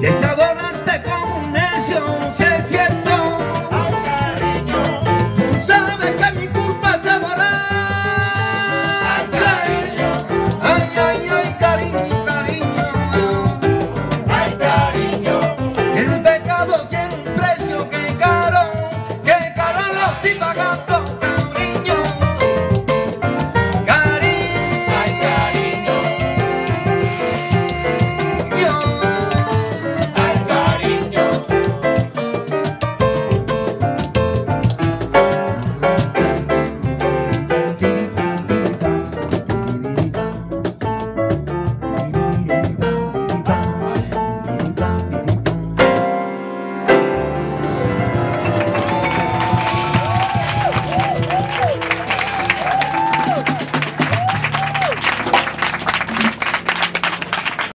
que se adorarte como un necio se siento a un cariño. Tú sabes que mi culpa se borra al cariño. Ay, ay, ay, cariño, cariño. Ay, cariño. El pecado tiene un precio que caro, que caro lo estoy pagando.